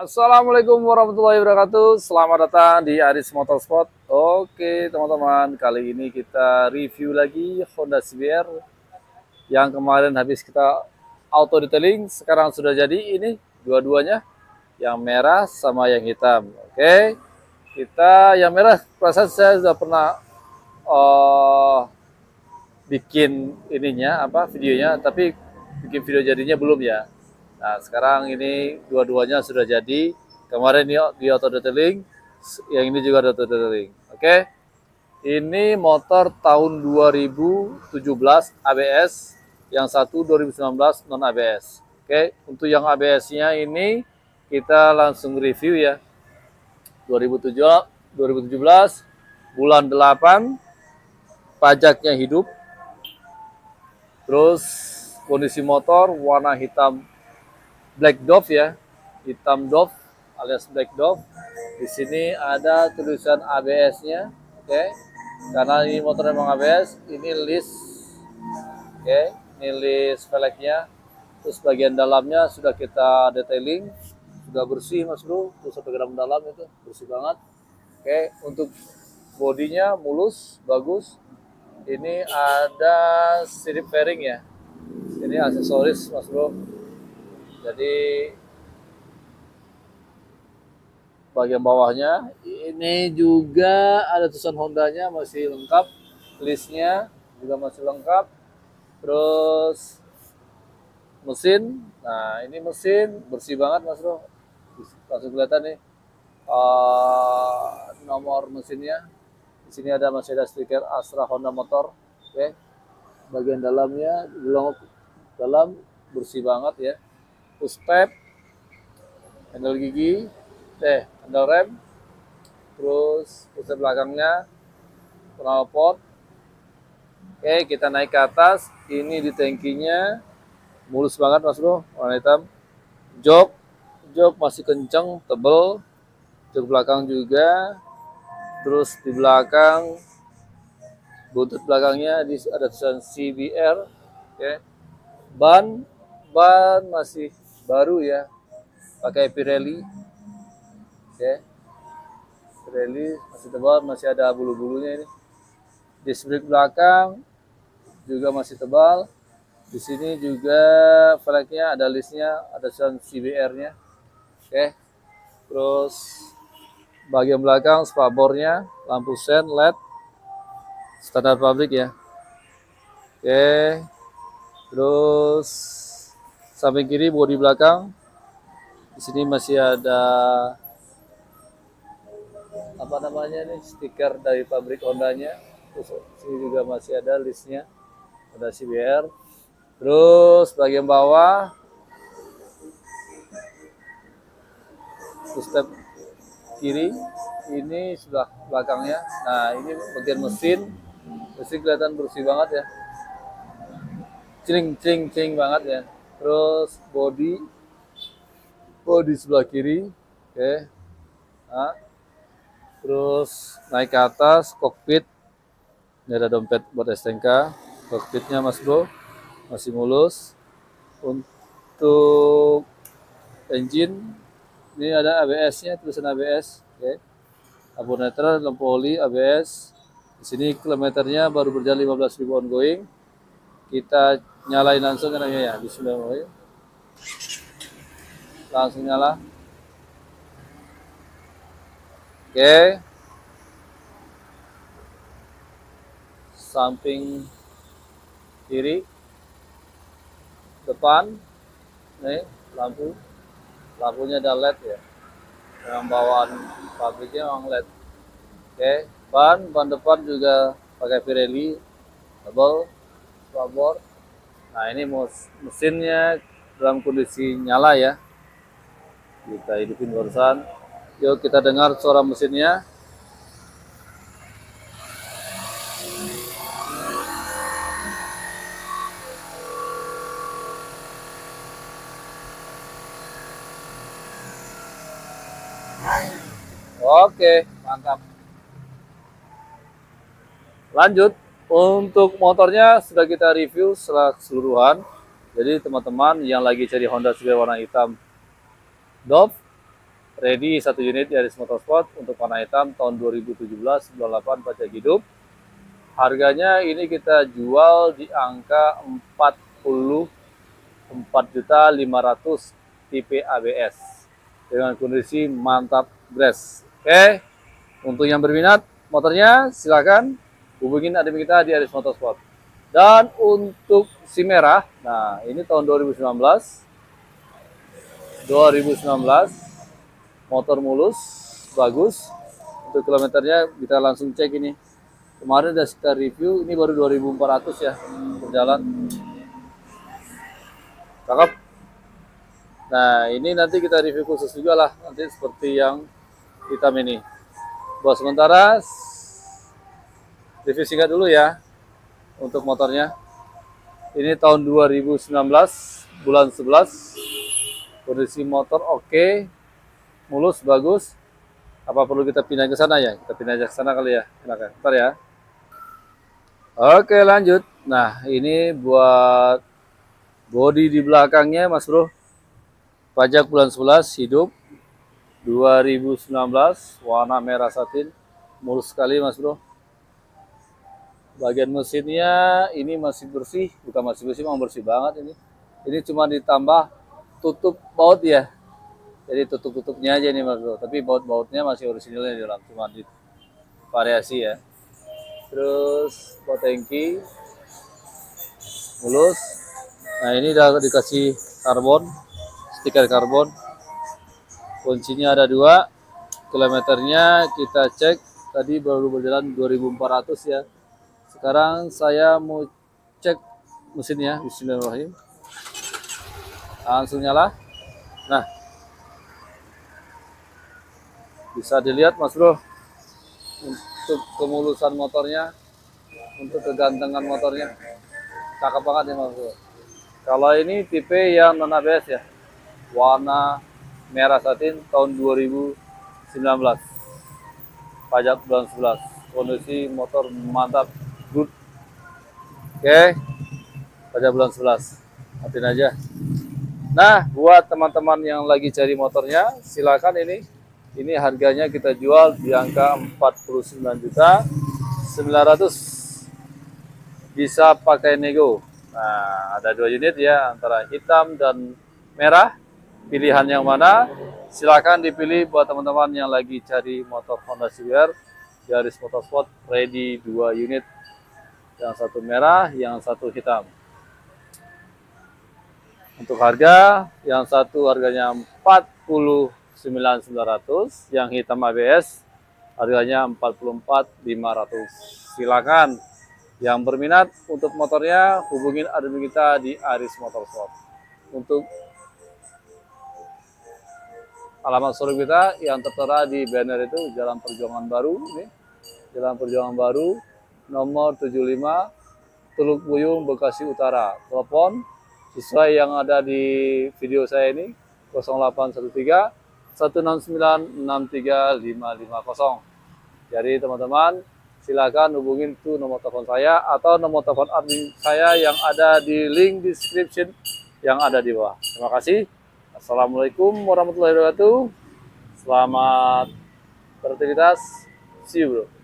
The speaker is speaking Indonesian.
Assalamualaikum warahmatullahi wabarakatuh. Selamat datang di Aris Motorsport. Oke teman-teman Kali ini kita review lagi Honda CBR Yang kemarin habis kita auto detailing Sekarang sudah jadi ini Dua-duanya. Yang merah sama yang hitam. Oke Kita yang merah Perasaan saya sudah pernah uh, Bikin ininya apa videonya. Tapi bikin video jadinya belum ya Nah, sekarang ini dua-duanya sudah jadi. Kemarin di, di auto detailing, yang ini juga auto detailing. Oke. Ini motor tahun 2017 ABS, yang satu 2019 non ABS. Oke, untuk yang ABS-nya ini kita langsung review ya. 2007 2017 bulan 8 pajaknya hidup. Terus kondisi motor warna hitam black dove ya, hitam dove alias black dove. Di sini ada tulisan ABS-nya, oke. Okay. Karena ini motor memang ABS, ini list, oke, okay. ini list velgnya. Terus bagian dalamnya sudah kita detailing, sudah bersih mas bro, terus ke dalam dalam itu bersih banget. Oke, okay. untuk bodinya mulus, bagus. Ini ada sirip fairing ya. Ini aksesoris mas bro jadi bagian bawahnya ini juga ada tulisan Hondanya masih lengkap listnya juga masih lengkap. Terus mesin nah ini mesin bersih banget mas bro. Langsung kelihatan nih uh, nomor mesinnya. Di sini ada masih ada stiker Astra Honda Motor oke. Okay. bagian dalamnya dalam dalam bersih banget ya push step, handle gigi, eh handle rem, terus push belakangnya, knalpot. Oke, kita naik ke atas. Ini di tankinya mulus banget mas bro, warna hitam. Jok, jok masih kenceng, tebel. Jok belakang juga. Terus di belakang buntut belakangnya ada tulisan CBR. Oke. Ban ban masih baru ya pakai Pirelli. Oke. Pirelli masih tebal masih ada bulu-bulunya ini. Disc brake belakang juga masih tebal. Di sini juga velgnya ada listnya ada sound CBR nya oke. Terus bagian belakang spabornya lampu sen LED. Standar pabrik ya. Oke. Terus samping kiri bodi belakang. Di sini masih ada apa namanya nih stiker dari pabrik Hondanya. Terus sini juga masih ada listnya. Ada CBR terus bagian bawah step kiri ini sudah belakangnya. Nah ini bagian mesin. Mesin kelihatan bersih banget ya. Cing cing cing banget ya terus body body sebelah kiri oke. Okay. nah, terus naik ke atas kokpit. Ini ada dompet buat STNK kokpitnya mas bro masih mulus. Untuk engine ini ada ABS nya tulisan ABS oke. Okay. lampu netral lampu oli ABS di sini kilometernya baru berjalan 15.000 ongoing. Kita nyalain langsung kan ya bismillahirrahmanirrahim. Langsung nyala. Oke. Samping kiri. Depan. Nih lampu. Lampunya ada led ya. Yang bawaan pabriknya memang led. Oke. Ban ban depan juga pakai Pirelli double spabor Nah ini mesinnya dalam kondisi nyala ya. Kita hidupin barusan. Yuk kita dengar suara mesinnya. Oke, mantap. Lanjut. Untuk motornya sudah kita review setelah keseluruhan. Jadi teman-teman yang lagi cari Honda CBR warna hitam Dove, ready satu unit Yaris Motorsport untuk warna hitam tahun 2017 98 pajak hidup. Harganya ini kita jual di angka 44 juta 500 tipe ABS dengan kondisi mantap grass. Oke untuk yang berminat motornya silakan hubungin admin kita di Aris Motorsport dan untuk si merah nah ini tahun 2019 2019 motor mulus bagus. Untuk kilometernya kita langsung cek ini. Kemarin udah kita review ini baru 2400 ya berjalan. Cakep. Nah ini nanti kita review khusus juga lah nanti seperti yang hitam ini. Buat sementara review singkat dulu ya untuk motornya. Ini tahun 2019 bulan 11 kondisi motor oke okay mulus bagus. Apa perlu kita pindah ke sana ya? Kita pindah ke sana kali ya silakan. Ntar ya. Oke lanjut. Nah ini buat body di belakangnya mas bro. Pajak bulan 11 hidup. 2019 warna merah satin. Mulus sekali mas bro bagian mesinnya ini masih bersih bukan masih bersih memang bersih banget ini. Ini cuma ditambah tutup baut ya. Jadi tutup-tutupnya aja nih mas bro. Tapi baut-bautnya masih orisinalnya di dalam cuma di variasi ya. Terus baut mulus. Nah ini udah dikasih karbon stiker karbon. Kuncinya ada dua. Kilometernya kita cek tadi baru berjalan 2400 ya sekarang saya mau cek mesinnya. Bismillahirrahmanirrahim. Langsung nyala. Nah. Bisa dilihat mas bro untuk kemulusan motornya untuk kegantengan motornya. Cakep banget ya mas bro. Kalau ini tipe yang non ABS ya. Warna merah satin tahun 2019 pajak bulan 11 kondisi motor mantap oke. Pajak bulan 11 hatiin aja. Nah buat teman-teman yang lagi cari motornya silakan ini. Ini harganya kita jual di angka 49 juta 900 bisa pakai nego. Nah ada dua unit ya antara hitam dan merah. Pilihan yang mana? Silahkan dipilih buat teman-teman yang lagi cari motor Honda CBR Yaris Motorsport ready dua unit yang satu merah yang satu hitam. Untuk harga yang satu harganya 40 9900 yang hitam ABS harganya 44500 silakan. Yang berminat untuk motornya hubungin admin kita di Aris Motorsport. Untuk alamat showroom kita yang tertera di banner itu Jalan Perjuangan Baru ini. Jalan Perjuangan Baru nomor 75 Teluk Buyung Bekasi Utara telepon sesuai yang ada di video saya ini 0813 1696350. Jadi teman-teman silakan hubungin tuh nomor telepon saya atau nomor telepon admin saya yang ada di link description yang ada di bawah. Terima kasih. Assalamualaikum warahmatullahi wabarakatuh. Selamat beraktivitas. See you bro.